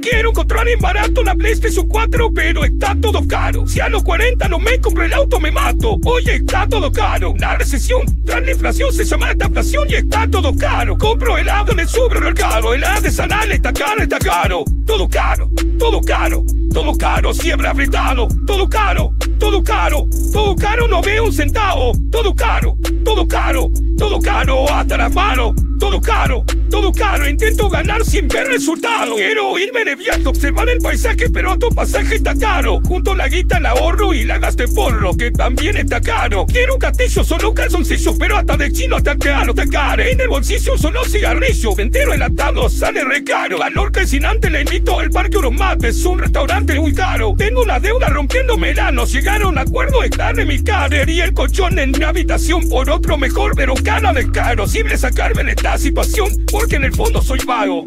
Quiero encontrar en barato la PlayStation 4, pero está todo caro. Si a los 40 no me compro el auto, me mato. Oye, está todo caro. La recesión tras la inflación se llama adaptación y está todo caro. Compro helado en el supermercado. El artesanal está caro, está caro. Todo caro, todo caro, todo caro. Siempre apretado. Todo caro, todo caro, todo caro. No veo un centavo. Todo caro, todo caro, todo caro. Manos. Todo caro, todo caro, intento ganar sin ver resultado. Quiero irme de viaje, observar el paisaje, pero tu pasaje está caro. Junto la guita la ahorro y la gasto en porro, que también está caro. Quiero un castillo, solo un calzoncillo, pero hasta de chino está caro, está caro. En el bolsillo solo cigarrillo, entero enlatado, sale re caro. Valor calcinante le invito al parque unos mates, un restaurante muy caro. Tengo una deuda rompiendo melanos, llegaron a acuerdo de en mi. Y el colchón en mi habitación por otro mejor, pero cara de caro. Simple sacarme de esta situación, porque en el fondo soy vago.